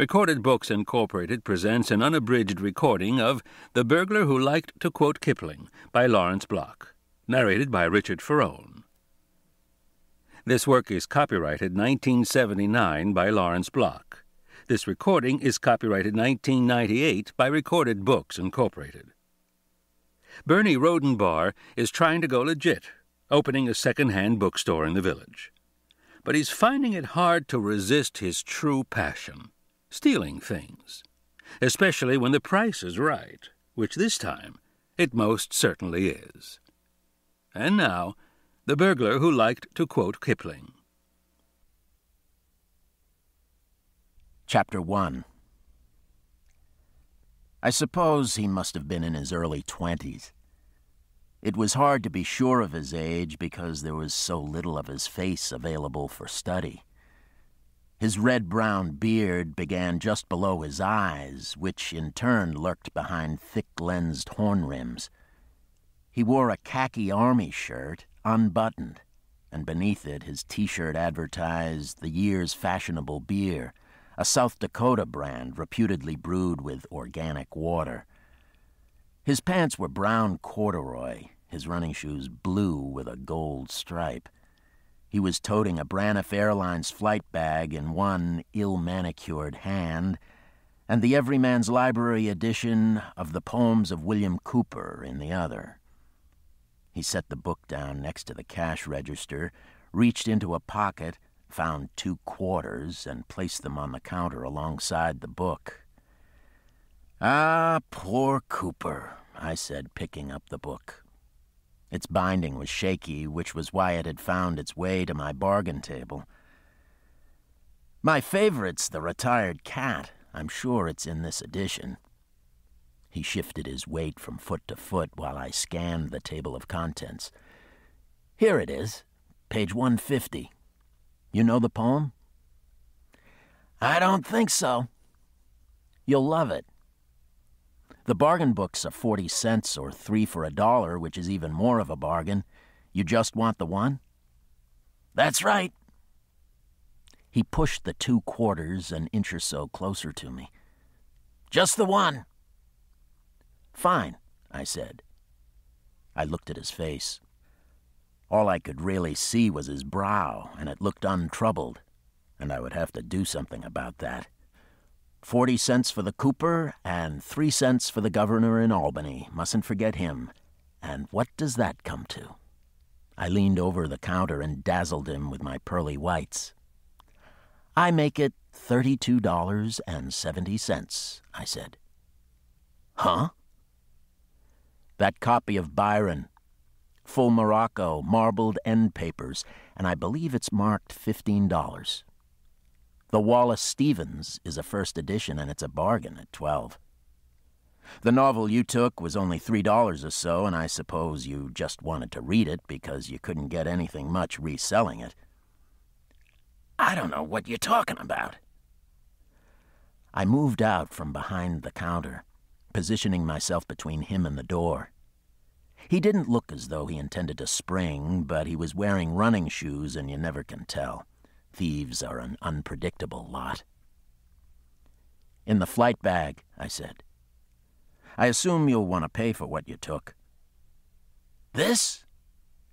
Recorded Books Incorporated presents an unabridged recording of The Burglar Who Liked to Quote Kipling by Lawrence Block, narrated by Richard Ferrone. This work is copyrighted 1979 by Lawrence Block. This recording is copyrighted 1998 by Recorded Books Incorporated. Bernie Rhodenbarr is trying to go legit, opening a second-hand bookstore in the village. But he's finding it hard to resist his true passion stealing things, especially when the price is right, which this time it most certainly is. And now, the burglar who liked to quote Kipling. Chapter 1 I suppose he must have been in his early twenties. It was hard to be sure of his age because there was so little of his face available for study. His red brown beard began just below his eyes, which in turn lurked behind thick lensed horn rims. He wore a khaki army shirt, unbuttoned, and beneath it his t shirt advertised the year's fashionable beer, a South Dakota brand reputedly brewed with organic water. His pants were brown corduroy, his running shoes blue with a gold stripe. He was toting a Braniff Airlines flight bag in one ill manicured hand, and the Everyman's Library edition of the poems of William Cowper in the other. He set the book down next to the cash register, reached into a pocket, found two quarters, and placed them on the counter alongside the book. Ah, poor Cowper, I said, picking up the book. Its binding was shaky, which was why it had found its way to my bargain table. My favorite's The Retired Cat. I'm sure it's in this edition. He shifted his weight from foot to foot while I scanned the table of contents. Here it is, page 150. You know the poem? I don't think so. You'll love it. The bargain books are 40 cents or three for a dollar, which is even more of a bargain. You just want the one? That's right. He pushed the two quarters an inch or so closer to me. Just the one. Fine, I said. I looked at his face. All I could really see was his brow, and it looked untroubled, and I would have to do something about that. Forty cents for the Cowper and three cents for the governor in Albany. Mustn't forget him. And what does that come to? I leaned over the counter and dazzled him with my pearly whites. I make it $32.70, I said. Huh? That copy of Byron. Full Morocco, marbled end papers, and I believe it's marked $15. The Wallace Stevens is a first edition, and it's a bargain at 12 The novel you took was only $3 or so, and I suppose you just wanted to read it because you couldn't get anything much reselling it. I don't know what you're talking about. I moved out from behind the counter, positioning myself between him and the door. He didn't look as though he intended to spring, but he was wearing running shoes, and you never can tell. Thieves are an unpredictable lot. In the flight bag, I said. I assume you'll want to pay for what you took. This?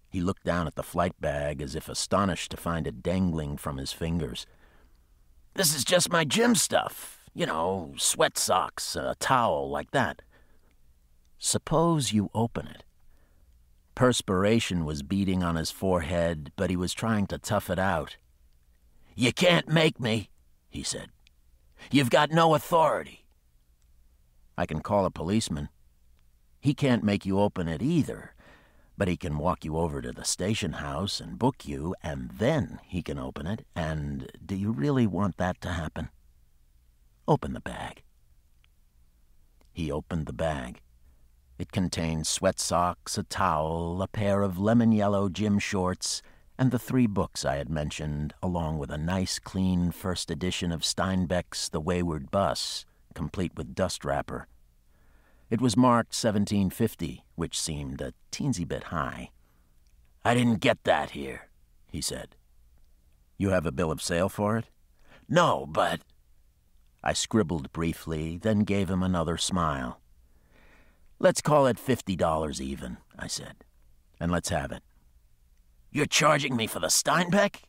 He looked down at the flight bag as if astonished to find it dangling from his fingers. This is just my gym stuff. You know, sweat socks, a towel, like that. Suppose you open it. Perspiration was beading on his forehead, but he was trying to tough it out. You can't make me, he said. You've got no authority. I can call a policeman. He can't make you open it either, but he can walk you over to the station house and book you, and then he can open it. And do you really want that to happen? Open the bag. He opened the bag. It contained sweat socks, a towel, a pair of lemon yellow gym shorts, and the three books I had mentioned, along with a nice, clean first edition of Steinbeck's The Wayward Bus, complete with dust wrapper. It was marked 1750, which seemed a teensy bit high. I didn't get that here, he said. You have a bill of sale for it? No, but. I scribbled briefly, then gave him another smile. Let's call it $50 even, I said, and let's have it. You're charging me for the Steinbeck?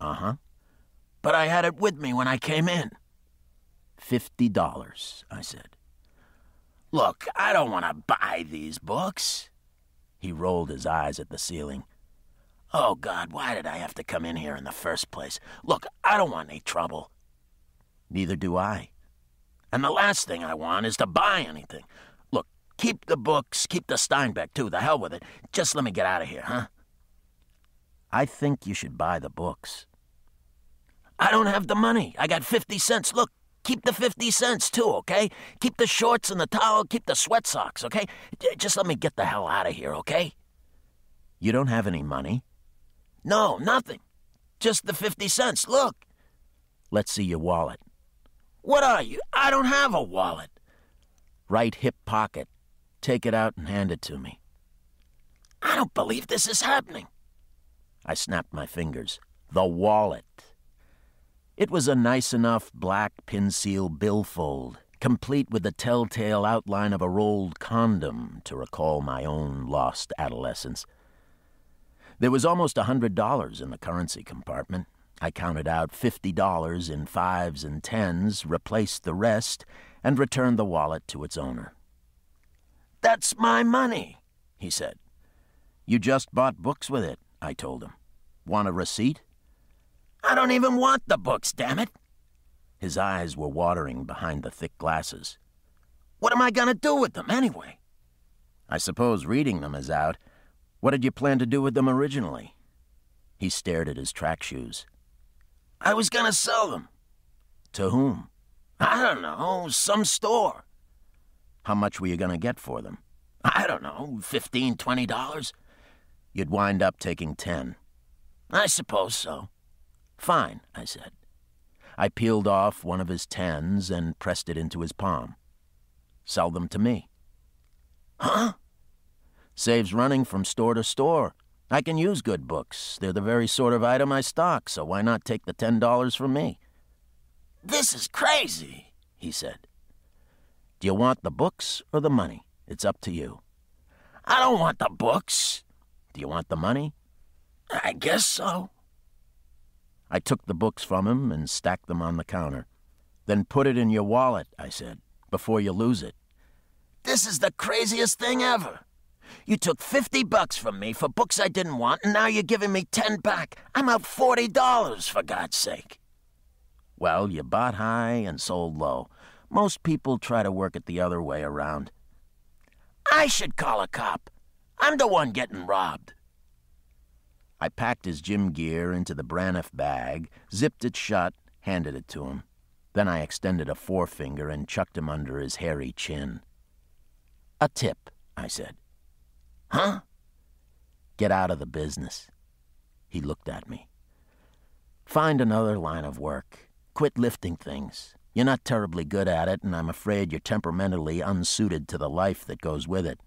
Uh huh. But I had it with me when I came in. Fifty dollars, I said. Look, I don't want to buy these books. He rolled his eyes at the ceiling. Oh, God, why did I have to come in here in the first place? Look, I don't want any trouble. Neither do I. And the last thing I want is to buy anything. Look, keep the books, keep the Steinbeck, too. The hell with it. Just let me get out of here, huh? I think you should buy the books. I don't have the money. I got 50 cents. Look, keep the 50 cents, too, okay? Keep the shorts and the towel, keep the sweat socks, okay? Just let me get the hell out of here, okay? You don't have any money? No, nothing. Just the 50 cents. Look. Let's see your wallet. What are you? I don't have a wallet. Right hip pocket. Take it out and hand it to me. I don't believe this is happening. I snapped my fingers. The wallet. It was a nice enough black pin seal billfold, complete with the telltale outline of a rolled condom to recall my own lost adolescence. There was almost a hundred dollars in the currency compartment. I counted out fifty dollars in fives and tens, replaced the rest, and returned the wallet to its owner. That's my money, he said. You just bought books with it, I told him. Want a receipt? I don't even want the books, damn it. His eyes were watering behind the thick glasses. What am I going to do with them, anyway? I suppose reading them is out. What did you plan to do with them originally? He stared at his track shoes. I was going to sell them. To whom? I don't know, some store. How much were you going to get for them? I don't know, fifteen, twenty dollars. You'd wind up taking ten. I suppose so. Fine, I said. I peeled off one of his tens and pressed it into his palm. Sell them to me. Huh? Saves running from store to store. I can use good books. They're the very sort of item I stock, so why not take the ten dollars from me? This is crazy, he said. Do you want the books or the money? It's up to you. I don't want the books. Do you want the money? I guess so. I took the books from him and stacked them on the counter. Then put it in your wallet, I said, before you lose it. This is the craziest thing ever. You took 50 bucks from me for books I didn't want, and now you're giving me 10 back. I'm out $40, for God's sake. Well, you bought high and sold low. Most people try to work it the other way around. I should call a cop. I'm the one getting robbed. I packed his gym gear into the Braniff bag, zipped it shut, handed it to him. Then I extended a forefinger and chucked him under his hairy chin. A tip, I said. Huh? Get out of the business. He looked at me. Find another line of work. Quit lifting things. You're not terribly good at it, and I'm afraid you're temperamentally unsuited to the life that goes with it.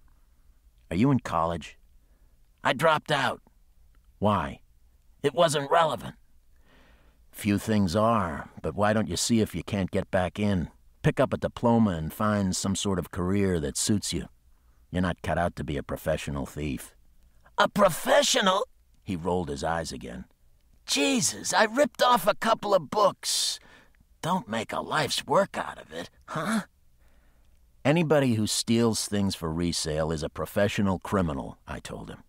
Are you in college? I dropped out. Why? It wasn't relevant. Few things are, but why don't you see if you can't get back in? Pick up a diploma and find some sort of career that suits you. You're not cut out to be a professional thief. A professional? He rolled his eyes again. Jesus, I ripped off a couple of books. Don't make a life's work out of it, huh? Anybody who steals things for resale is a professional criminal, I told him.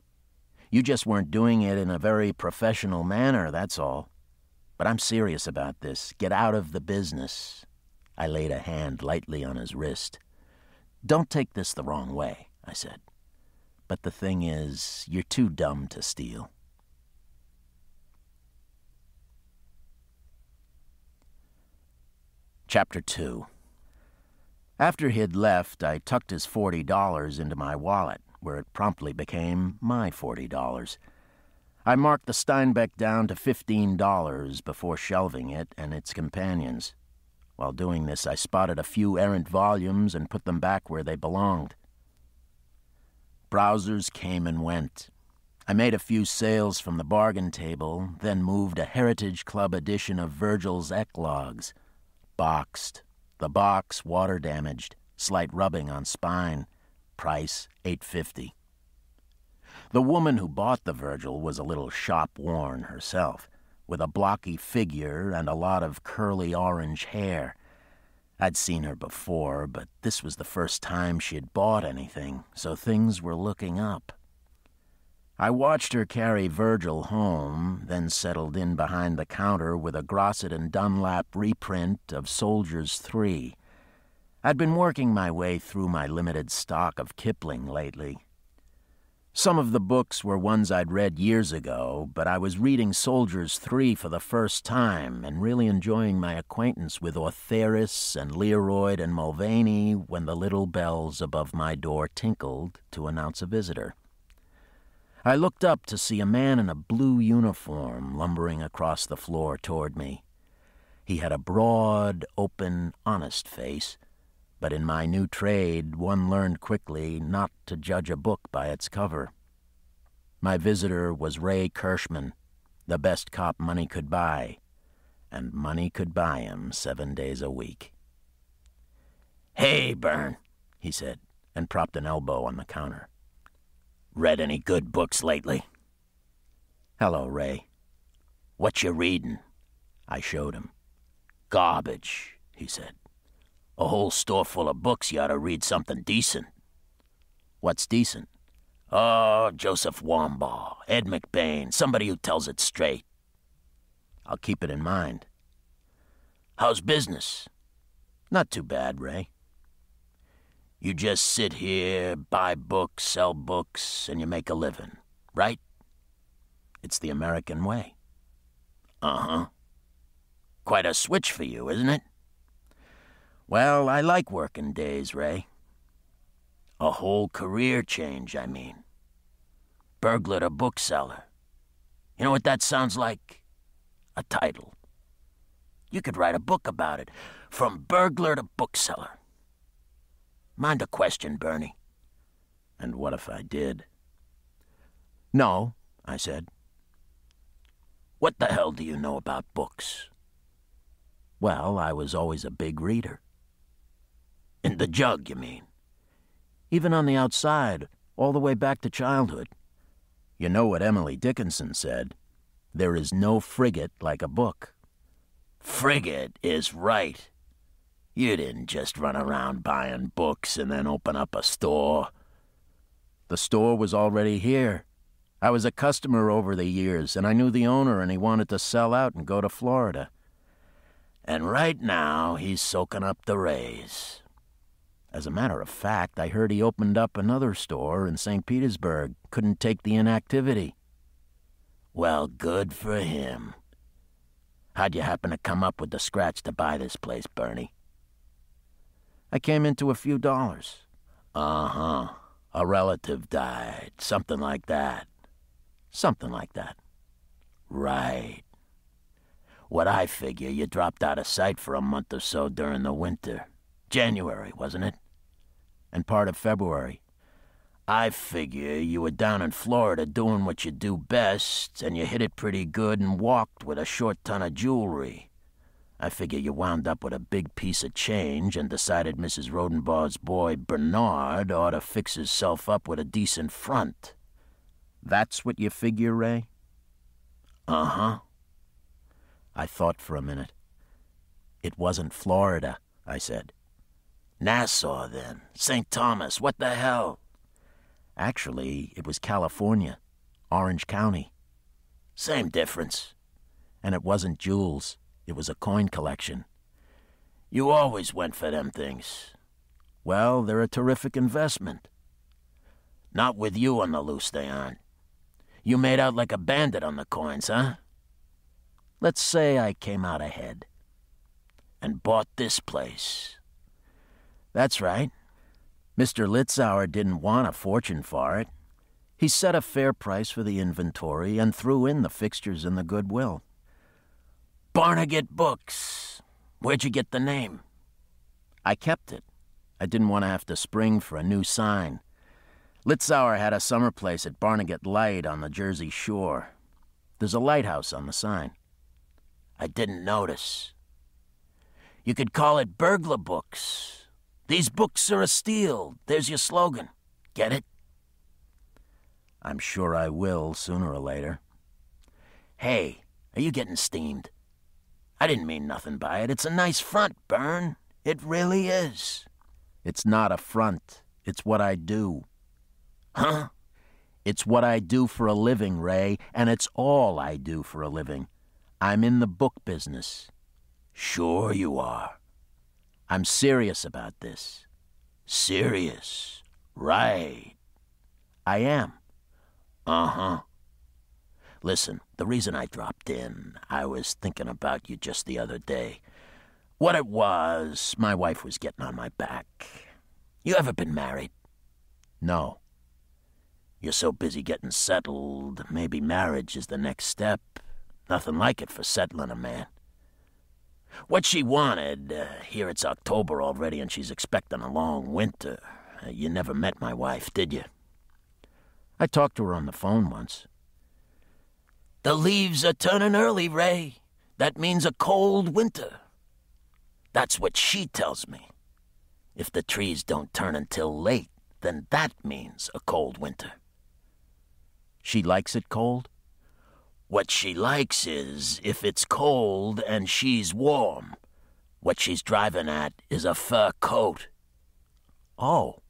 You just weren't doing it in a very professional manner, that's all. But I'm serious about this. Get out of the business. I laid a hand lightly on his wrist. Don't take this the wrong way, I said. But the thing is, you're too dumb to steal. Chapter 2 After he'd left, I tucked his $40 into my wallet where it promptly became my $40. I marked the Steinbeck down to $15 before shelving it and its companions. While doing this, I spotted a few errant volumes and put them back where they belonged. Browsers came and went. I made a few sales from the bargain table, then moved a Heritage Club edition of Virgil's Eclogues. Boxed. The box water damaged. Slight rubbing on spine. Price 850. The woman who bought the Virgil was a little shop worn herself, with a blocky figure and a lot of curly orange hair. I'd seen her before, but this was the first time she had bought anything, so things were looking up. I watched her carry Virgil home, then settled in behind the counter with a Grosset and Dunlap reprint of Soldiers 3. I'd been working my way through my limited stock of Kipling lately. Some of the books were ones I'd read years ago, but I was reading Soldiers 3 for the first time and really enjoying my acquaintance with Ortheris and Learoyd and Mulvaney when the little bells above my door tinkled to announce a visitor. I looked up to see a man in a blue uniform lumbering across the floor toward me. He had a broad, open, honest face but in my new trade, one learned quickly not to judge a book by its cover. My visitor was Ray Kirschmann, the best cop money could buy, and money could buy him seven days a week. Hey, Bern, he said, and propped an elbow on the counter. Read any good books lately? Hello, Ray. What you reading? I showed him. Garbage, he said. A whole store full of books, you ought to read something decent. What's decent? Oh, Joseph Wambaugh, Ed McBain, somebody who tells it straight. I'll keep it in mind. How's business? Not too bad, Ray. You just sit here, buy books, sell books, and you make a living, right? It's the American way. Uh huh. Quite a switch for you, isn't it? Well, I like working days, Ray. A whole career change, I mean. Burglar to bookseller. You know what that sounds like? A title. You could write a book about it. From burglar to bookseller. Mind a question, Bernie. And what if I did? No, I said. What the hell do you know about books? Well, I was always a big reader. In the jug, you mean? Even on the outside, all the way back to childhood. You know what Emily Dickinson said there is no frigate like a book. Frigate is right. You didn't just run around buying books and then open up a store. The store was already here. I was a customer over the years, and I knew the owner, and he wanted to sell out and go to Florida. And right now, he's soaking up the rays. As a matter of fact, I heard he opened up another store in St. Petersburg. Couldn't take the inactivity. Well, good for him. How'd you happen to come up with the scratch to buy this place, Bernie? I came into a few dollars. Uh huh. A relative died. Something like that. Something like that. Right. What I figure, you dropped out of sight for a month or so during the winter. January, wasn't it? And part of February. I figure you were down in Florida doing what you do best, and you hit it pretty good and walked with a short ton of jewelry. I figure you wound up with a big piece of change and decided Mrs. Rhodenbarr's boy Bernard ought to fix himself up with a decent front. That's what you figure, Ray? Uh huh. I thought for a minute. It wasn't Florida, I said. Nassau, then. St. Thomas, what the hell? Actually, it was California, Orange County. Same difference. And it wasn't jewels, it was a coin collection. You always went for them things. Well, they're a terrific investment. Not with you on the loose, they aren't. You made out like a bandit on the coins, huh? Let's say I came out ahead and bought this place. That's right. Mr. Litzauer didn't want a fortune for it. He set a fair price for the inventory and threw in the fixtures and the goodwill. Barnegat Books. Where'd you get the name? I kept it. I didn't want to have to spring for a new sign. Litzauer had a summer place at Barnegat Light on the Jersey shore. There's a lighthouse on the sign. I didn't notice. You could call it burglar books. These books are a steal. There's your slogan. Get it? I'm sure I will sooner or later. Hey, are you getting steamed? I didn't mean nothing by it. It's a nice front, Bern. It really is. It's not a front. It's what I do. Huh? It's what I do for a living, Ray, and it's all I do for a living. I'm in the book business. Sure you are. I'm serious about this. Serious. Right. I am. Uh huh. Listen, the reason I dropped in, I was thinking about you just the other day. What it was, my wife was getting on my back. You ever been married? No. You're so busy getting settled, maybe marriage is the next step. Nothing like it for settling a man. What she wanted, uh, here it's October already and she's expecting a long winter. Uh, you never met my wife, did you? I talked to her on the phone once. The leaves are turning early, Ray. That means a cold winter. That's what she tells me. If the trees don't turn until late, then that means a cold winter. She likes it cold? What she likes is if it's cold and she's warm. What she's driving at is a fur coat. Oh.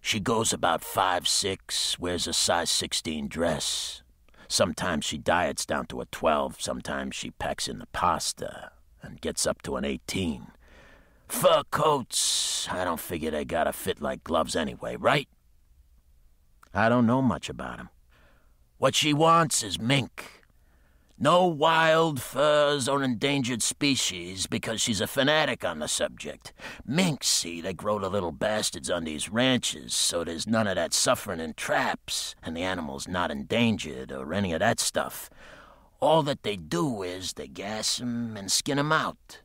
She goes about five six, wears a size 16 dress. Sometimes she diets down to a 12, sometimes she packs in the pasta and gets up to an 18. Fur coats, I don't figure they gotta fit like gloves anyway, right? I don't know much about 'em. What she wants is mink. No wild furs or endangered species because she's a fanatic on the subject. Minks, see, they grow the little bastards on these ranches, so there's none of that suffering in traps, and the animal's not endangered or any of that stuff. All that they do is they gas 'em and skin 'em out.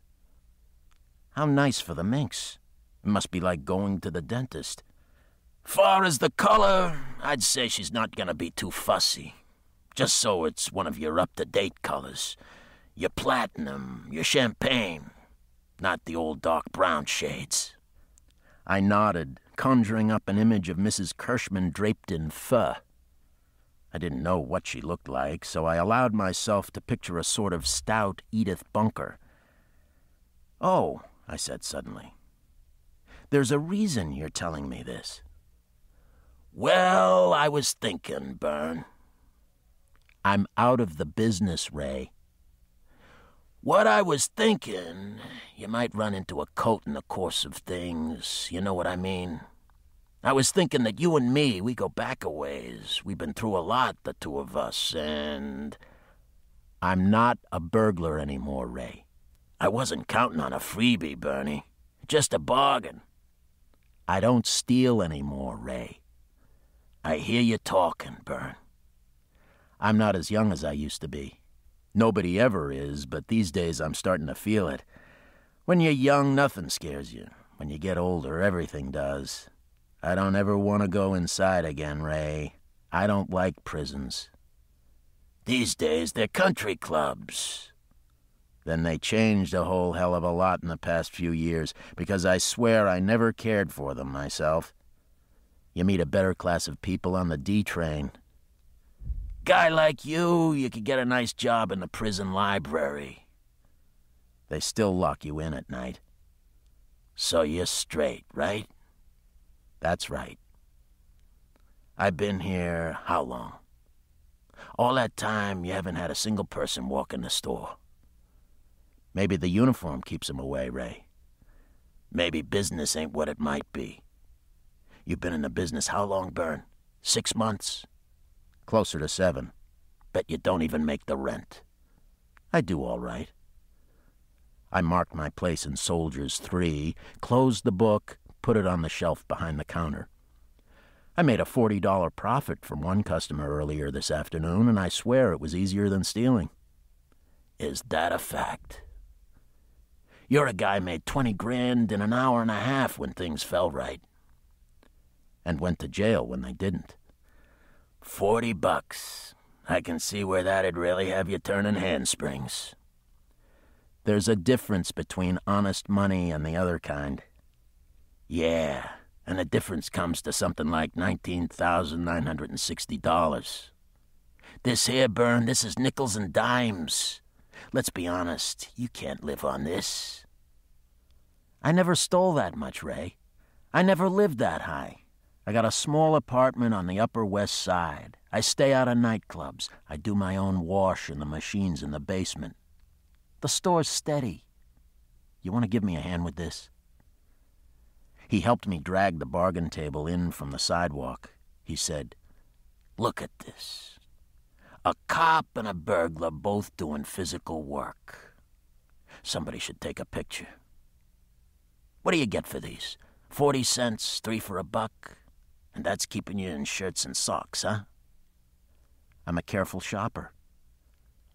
How nice for the minks. It must be like going to the dentist. Far as the color, I'd say she's not gonna be too fussy. Just so it's one of your up-to-date colors. Your platinum, your champagne, not the old dark brown shades. I nodded, conjuring up an image of Mrs. Kirschmann draped in fur. I didn't know what she looked like, so I allowed myself to picture a sort of stout Edith Bunker. Oh, I said suddenly. There's a reason you're telling me this. Well, I was thinking, Bern. I'm out of the business, Ray. What I was thinking, you might run into a coat in the course of things. You know what I mean? I was thinking that you and me, we go back a ways. We've been through a lot, the two of us, and. I'm not a burglar anymore, Ray. I wasn't counting on a freebie, Bernie. Just a bargain. I don't steal anymore, Ray. I hear you talking, Bern. I'm not as young as I used to be. Nobody ever is, but these days I'm starting to feel it. When you're young, nothing scares you. When you get older, everything does. I don't ever want to go inside again, Ray. I don't like prisons. These days, they're country clubs. Then they changed a whole hell of a lot in the past few years, because I swear I never cared for them myself. You meet a better class of people on the D train. Guy like you, you could get a nice job in the prison library. They still lock you in at night. So you're straight, right? That's right. I've been here how long? All that time, you haven't had a single person walk in the store. Maybe the uniform keeps 'em away, Ray. Maybe business ain't what it might be. You've been in the business how long, Bern? Six months? Closer to seven. Bet you don't even make the rent. I do all right. I marked my place in Soldiers 3, closed the book, put it on the shelf behind the counter. I made a $40 profit from one customer earlier this afternoon, and I swear it was easier than stealing. Is that a fact? You're a guy made 20 grand in an hour and a half when things fell right and went to jail when they didn't. Forty bucks. I can see where that'd really have you turning handsprings. There's a difference between honest money and the other kind. Yeah, and the difference comes to something like $19,960. This here, Bern, this is nickels and dimes. Let's be honest, you can't live on this. I never stole that much, Ray. I never lived that high. I got a small apartment on the Upper West Side. I stay out of nightclubs. I do my own wash in the machines in the basement. The store's steady. You want to give me a hand with this? He helped me drag the bargain table in from the sidewalk. He said, Look at this. A cop and a burglar both doing physical work. Somebody should take a picture. What do you get for these? Forty cents, three for a buck? And that's keeping you in shirts and socks, huh? I'm a careful shopper.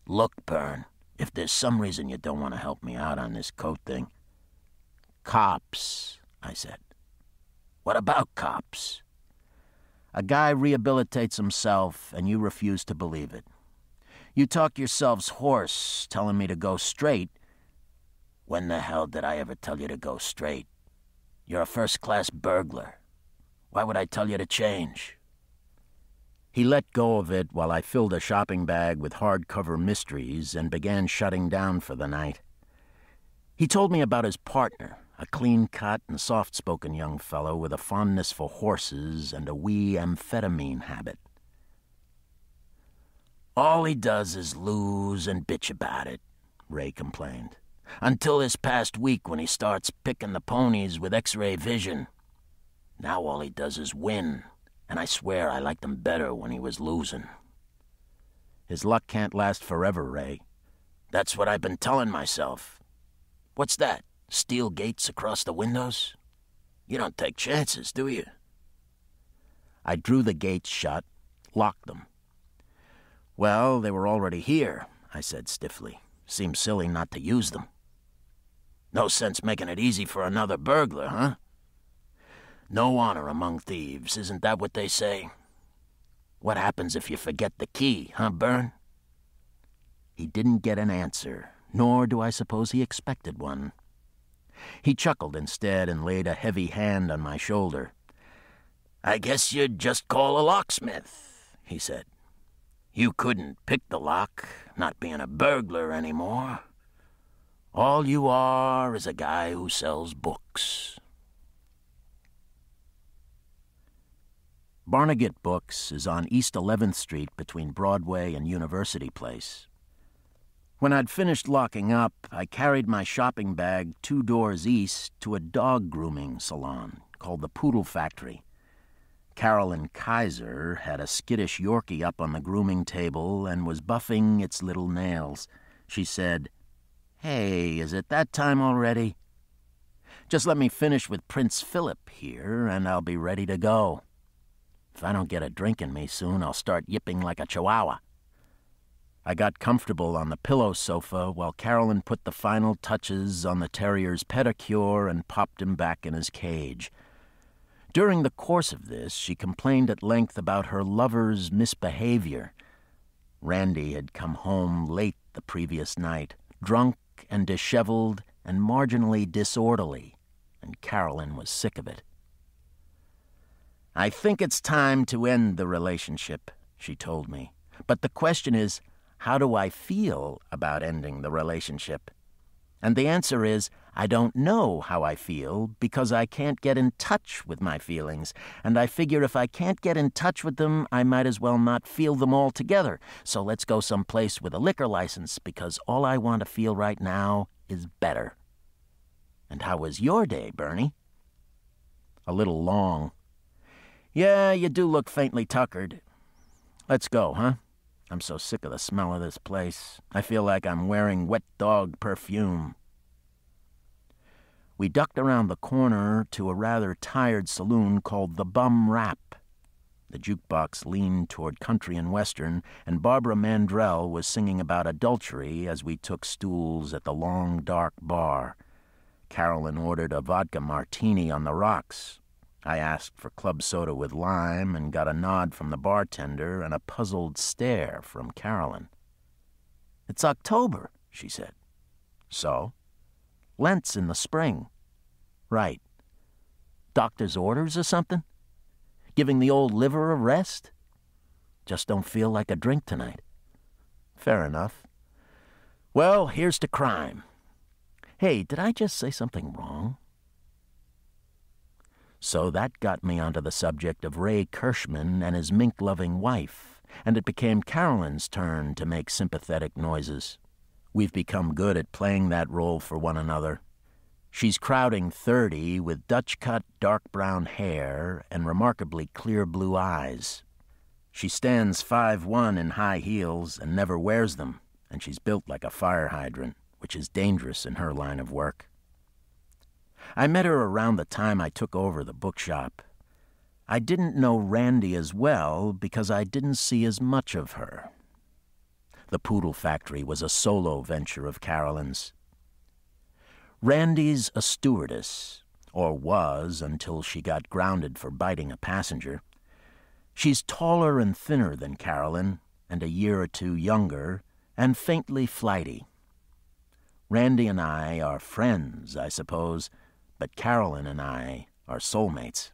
Look, Bern, if there's some reason you don't want to help me out on this coat thing. Cops, I said. What about cops? A guy rehabilitates himself, and you refuse to believe it. You talk yourselves hoarse, telling me to go straight. When the hell did I ever tell you to go straight? You're a first class burglar. Why would I tell you to change? He let go of it while I filled a shopping bag with hardcover mysteries and began shutting down for the night. He told me about his partner, a clean cut and soft spoken young fellow with a fondness for horses and a wee amphetamine habit. All he does is lose and bitch about it, Ray complained. Until this past week when he starts picking the ponies with x ray vision. Now all he does is win, and I swear I liked him better when he was losing. His luck can't last forever, Ray. That's what I've been telling myself. What's that? Steel gates across the windows? You don't take chances, do you? I drew the gates shut, locked them. Well, they were already here, I said stiffly. Seems silly not to use them. No sense making it easy for another burglar, huh? No honor among thieves, isn't that what they say? What happens if you forget the key, huh, Bern? He didn't get an answer, nor do I suppose he expected one. He chuckled instead and laid a heavy hand on my shoulder. I guess you'd just call a locksmith, he said. You couldn't pick the lock, not being a burglar anymore. All you are is a guy who sells books. Barnegat Books is on East 11th Street between Broadway and University Place. When I'd finished locking up, I carried my shopping bag two doors east to a dog grooming salon called the Poodle Factory. Carolyn Kaiser had a skittish Yorkie up on the grooming table and was buffing its little nails. She said, Hey, is it that time already? Just let me finish with Prince Philip here, and I'll be ready to go. If I don't get a drink in me soon, I'll start yipping like a chihuahua. I got comfortable on the pillow sofa while Carolyn put the final touches on the terrier's pedicure and popped him back in his cage. During the course of this, she complained at length about her lover's misbehavior. Randy had come home late the previous night, drunk and disheveled and marginally disorderly, and Carolyn was sick of it. I think it's time to end the relationship, she told me. But the question is, how do I feel about ending the relationship? And the answer is, I don't know how I feel because I can't get in touch with my feelings. And I figure if I can't get in touch with them, I might as well not feel them altogether. So let's go someplace with a liquor license because all I want to feel right now is better. And how was your day, Bernie? A little long. Yeah, you do look faintly tuckered. Let's go, huh? I'm so sick of the smell of this place. I feel like I'm wearing wet dog perfume. We ducked around the corner to a rather tired saloon called the Bum Rap. The jukebox leaned toward country and western, and Barbara Mandrell was singing about adultery as we took stools at the long, dark bar. Carolyn ordered a vodka martini on the rocks, I asked for club soda with lime and got a nod from the bartender and a puzzled stare from Carolyn. It's October, she said. So? Lent's in the spring. Right. Doctor's orders or something? Giving the old liver a rest? Just don't feel like a drink tonight. Fair enough. Well, here's to crime. Hey, did I just say something wrong? So that got me onto the subject of Ray Kirschmann and his mink loving wife, and it became Carolyn's turn to make sympathetic noises. We've become good at playing that role for one another. She's crowding 30 with Dutch cut dark brown hair and remarkably clear blue eyes. She stands five one in high heels and never wears them, and she's built like a fire hydrant, which is dangerous in her line of work. I met her around the time I took over the bookshop. I didn't know Randy as well because I didn't see as much of her. The Poodle Factory was a solo venture of Carolyn's. Randy's a stewardess, or was until she got grounded for biting a passenger. She's taller and thinner than Carolyn, and a year or two younger, and faintly flighty. Randy and I are friends, I suppose, but Carolyn and I are soulmates.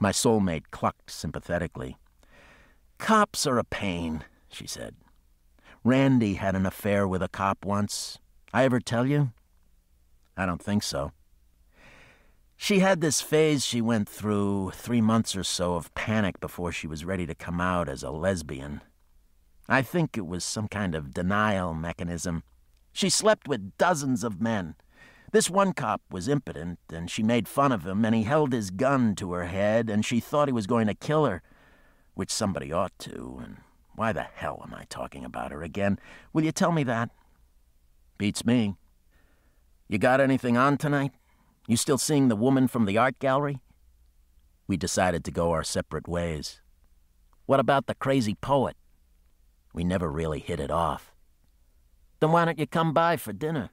My soulmate clucked sympathetically. Cops are a pain, she said. Randy had an affair with a cop once. I ever tell you? I don't think so. She had this phase she went through, three months or so of panic before she was ready to come out as a lesbian. I think it was some kind of denial mechanism. She slept with dozens of men. This one cop was impotent, and she made fun of him, and he held his gun to her head, and she thought he was going to kill her, which somebody ought to, and why the hell am I talking about her again? Will you tell me that? Beats me. You got anything on tonight? You still seeing the woman from the art gallery? We decided to go our separate ways. What about the crazy poet? We never really hit it off. Then why don't you come by for dinner?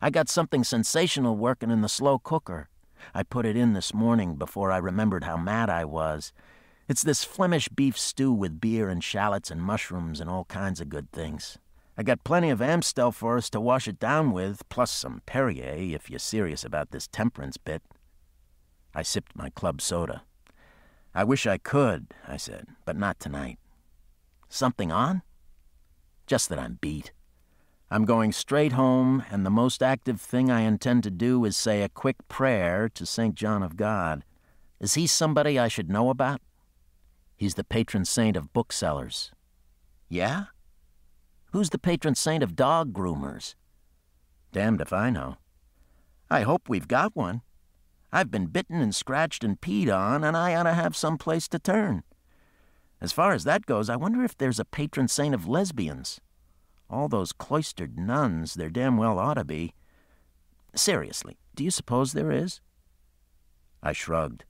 I got something sensational working in the slow cooker. I put it in this morning before I remembered how mad I was. It's this Flemish beef stew with beer and shallots and mushrooms and all kinds of good things. I got plenty of Amstel for us to wash it down with, plus some Perrier if you're serious about this temperance bit. I sipped my club soda. I wish I could, I said, but not tonight. Something on? Just that I'm beat. I'm going straight home, and the most active thing I intend to do is say a quick prayer to St. John of God. Is he somebody I should know about? He's the patron saint of booksellers. Yeah? Who's the patron saint of dog groomers? Damned if I know. I hope we've got one. I've been bitten and scratched and peed on, and I ought to have some place to turn. As far as that goes, I wonder if there's a patron saint of lesbians. All those cloistered nuns, there damn well ought to be. Seriously, do you suppose there is? I shrugged.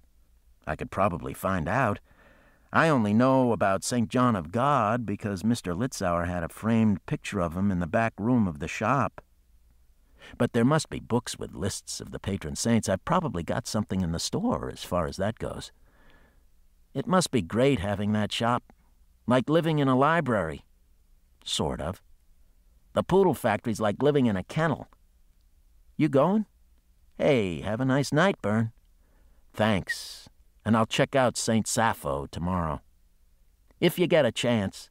I could probably find out. I only know about St. John of God because Mr. Litzauer had a framed picture of him in the back room of the shop. But there must be books with lists of the patron saints. I've probably got something in the store as far as that goes. It must be great having that shop. Like living in a library. Sort of. The poodle factory's like living in a kennel. You going? Hey, have a nice night, Bern. Thanks, and I'll check out St. Sappho tomorrow. If you get a chance.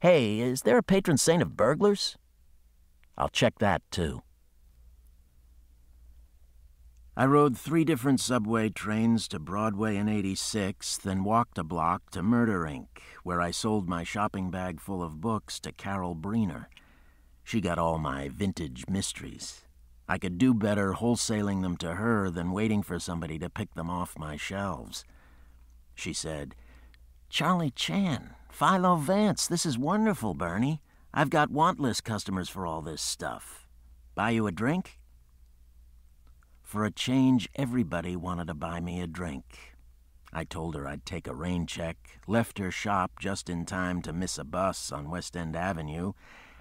Hey, is there a patron saint of burglars? I'll check that too. I rode three different subway trains to Broadway and 86th, then walked a block to Murder Ink., where I sold my shopping bag full of books to Carol Brener. She got all my vintage mysteries. I could do better wholesaling them to her than waiting for somebody to pick them off my shelves. She said, Charlie Chan, Philo Vance, this is wonderful, Bernie. I've got want list customers for all this stuff. Buy you a drink? For a change, everybody wanted to buy me a drink. I told her I'd take a rain check, left her shop just in time to miss a bus on West End Avenue,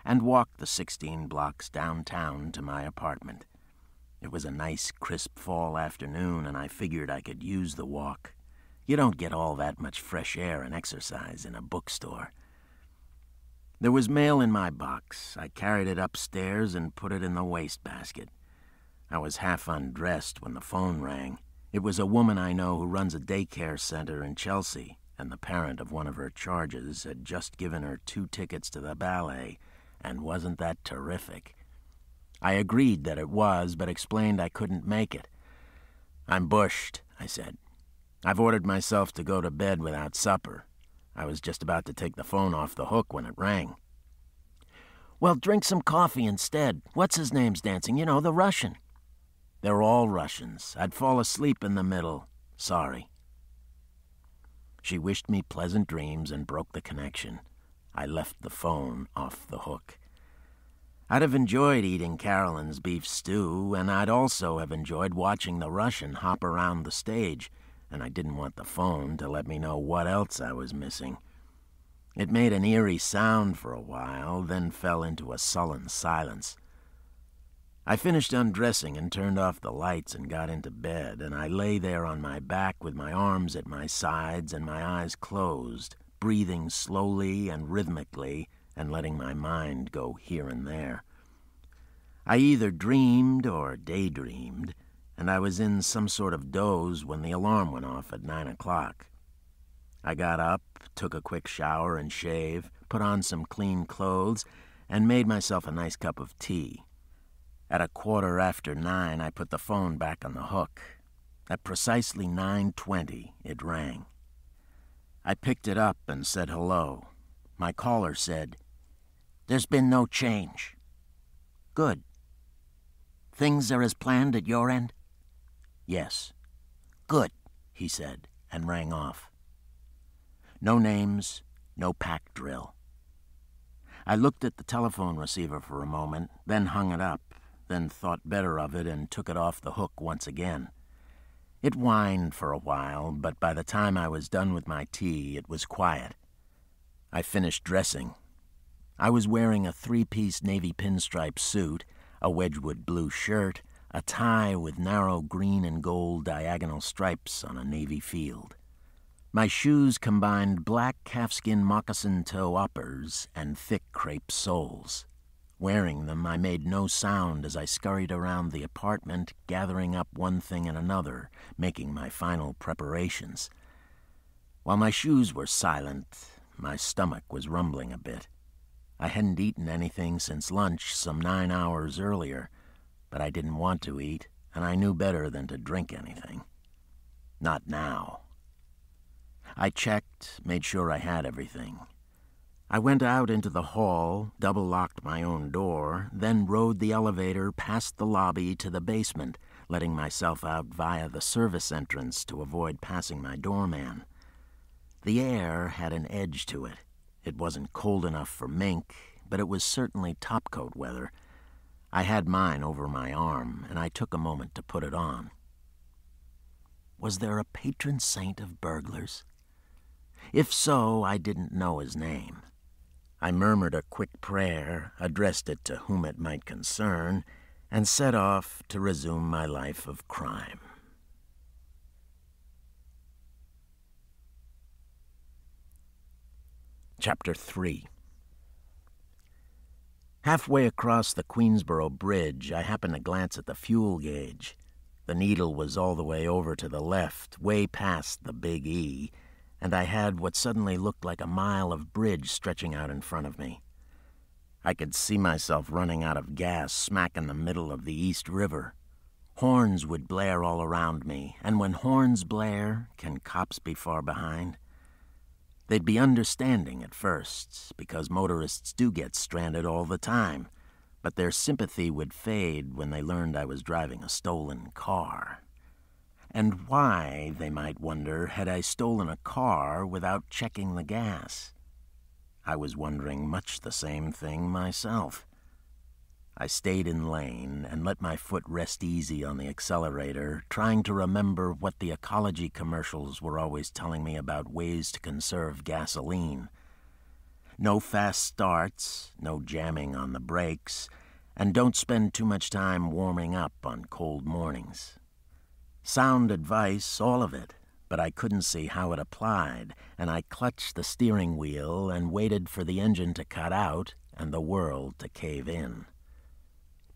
and walked the 16 blocks downtown to my apartment. It was a nice, crisp fall afternoon, and I figured I could use the walk. You don't get all that much fresh air and exercise in a bookstore. There was mail in my box. I carried it upstairs and put it in the wastebasket. I was half undressed when the phone rang. It was a woman I know who runs a daycare center in Chelsea, and the parent of one of her charges had just given her two tickets to the ballet, and wasn't that terrific? I agreed that it was, but explained I couldn't make it. I'm bushed, I said. I've ordered myself to go to bed without supper. I was just about to take the phone off the hook when it rang. Well, drink some coffee instead. What's his name's dancing? You know, the Russian. They're all Russians. I'd fall asleep in the middle. Sorry. She wished me pleasant dreams and broke the connection. I left the phone off the hook. I'd have enjoyed eating Carolyn's beef stew, and I'd also have enjoyed watching the Russian hop around the stage, and I didn't want the phone to let me know what else I was missing. It made an eerie sound for a while, then fell into a sullen silence. I finished undressing and turned off the lights and got into bed, and I lay there on my back with my arms at my sides and my eyes closed, breathing slowly and rhythmically and letting my mind go here and there. I either dreamed or daydreamed, and I was in some sort of doze when the alarm went off at nine o'clock. I got up, took a quick shower and shave, put on some clean clothes, and made myself a nice cup of tea. At a quarter after nine, I put the phone back on the hook. At precisely 9.20, it rang. I picked it up and said hello. My caller said, there's been no change. Good. Things are as planned at your end? Yes. Good, he said, and rang off. No names, no pack drill. I looked at the telephone receiver for a moment, then hung it up, then thought better of it and took it off the hook once again. It whined for a while, but by the time I was done with my tea, it was quiet. I finished dressing I was wearing a three piece navy pinstripe suit, a Wedgwood blue shirt, a tie with narrow green and gold diagonal stripes on a navy field. My shoes combined black calfskin moccasin toe uppers and thick crepe soles. Wearing them, I made no sound as I scurried around the apartment, gathering up one thing and another, making my final preparations. While my shoes were silent, my stomach was rumbling a bit. I hadn't eaten anything since lunch some nine hours earlier, but I didn't want to eat, and I knew better than to drink anything. Not now. I checked, made sure I had everything. I went out into the hall, double locked my own door, then rode the elevator past the lobby to the basement, letting myself out via the service entrance to avoid passing my doorman. The air had an edge to it, it wasn't cold enough for mink, but it was certainly topcoat weather. I had mine over my arm, and I took a moment to put it on. Was there a patron saint of burglars? If so, I didn't know his name. I murmured a quick prayer, addressed it to whom it might concern, and set off to resume my life of crime. Chapter 3 Halfway across the Queensboro Bridge, I happened to glance at the fuel gauge. The needle was all the way over to the left, way past the Big E, and I had what suddenly looked like a mile of bridge stretching out in front of me. I could see myself running out of gas smack in the middle of the East River. Horns would blare all around me, and when horns blare, can cops be far behind? They'd be understanding at first, because motorists do get stranded all the time, but their sympathy would fade when they learned I was driving a stolen car. And why, they might wonder, had I stolen a car without checking the gas? I was wondering much the same thing myself. I stayed in lane and let my foot rest easy on the accelerator, trying to remember what the ecology commercials were always telling me about ways to conserve gasoline. No fast starts, no jamming on the brakes, and don't spend too much time warming up on cold mornings. Sound advice, all of it, but I couldn't see how it applied, and I clutched the steering wheel and waited for the engine to cut out and the world to cave in.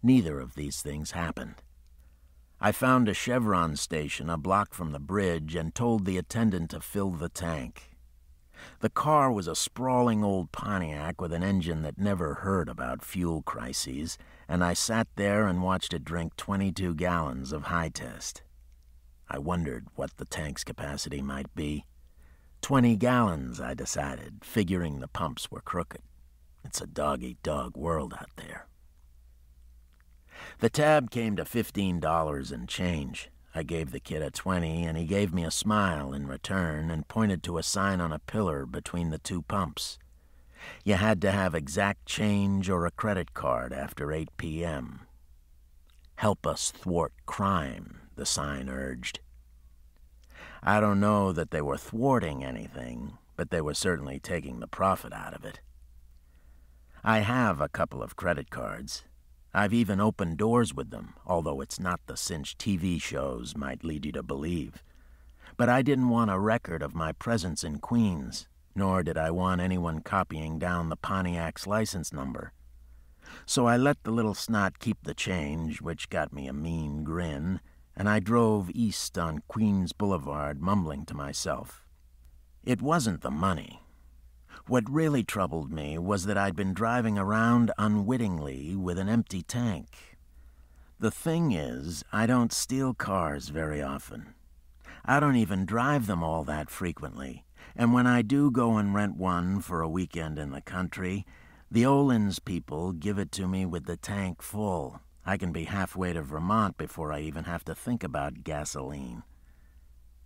Neither of these things happened. I found a Chevron station a block from the bridge and told the attendant to fill the tank. The car was a sprawling old Pontiac with an engine that never heard about fuel crises, and I sat there and watched it drink 22 gallons of high test. I wondered what the tank's capacity might be. Twenty gallons, I decided, figuring the pumps were crooked. It's a dog eat dog world out there. The tab came to $15 and change. I gave the kid a 20 and he gave me a smile in return and pointed to a sign on a pillar between the two pumps. You had to have exact change or a credit card after 8 p.m. Help us thwart crime, the sign urged. I don't know that they were thwarting anything, but they were certainly taking the profit out of it. I have a couple of credit cards. I've even opened doors with them, although it's not the cinch TV shows might lead you to believe. But I didn't want a record of my presence in Queens, nor did I want anyone copying down the Pontiac's license number. So I let the little snot keep the change, which got me a mean grin, and I drove east on Queens Boulevard, mumbling to myself. It wasn't the money. What really troubled me was that I'd been driving around unwittingly with an empty tank. The thing is, I don't steal cars very often. I don't even drive them all that frequently, and when I do go and rent one for a weekend in the country, the Olins people give it to me with the tank full. I can be halfway to Vermont before I even have to think about gasoline.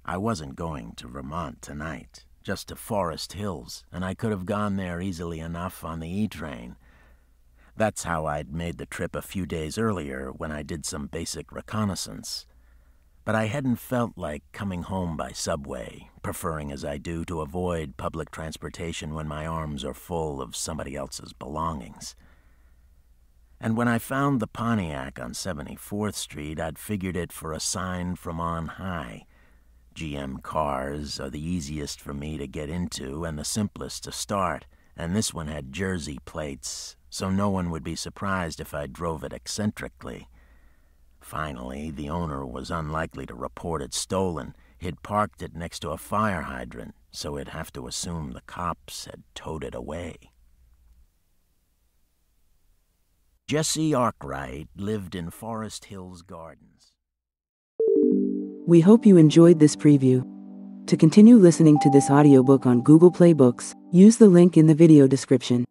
I wasn't going to Vermont tonight just to Forest Hills, and I could have gone there easily enough on the E train. That's how I'd made the trip a few days earlier when I did some basic reconnaissance. But I hadn't felt like coming home by subway, preferring as I do to avoid public transportation when my arms are full of somebody else's belongings. And when I found the Pontiac on 74th Street, I'd figured it for a sign from on high GM cars are the easiest for me to get into and the simplest to start, and this one had jersey plates, so no one would be surprised if I drove it eccentrically. Finally, the owner was unlikely to report it stolen. He'd parked it next to a fire hydrant, so he'd have to assume the cops had towed it away. Jesse Arkwright lived in Forest Hills Gardens. We hope you enjoyed this preview. To continue listening to this audiobook on Google Play Books, use the link in the video description.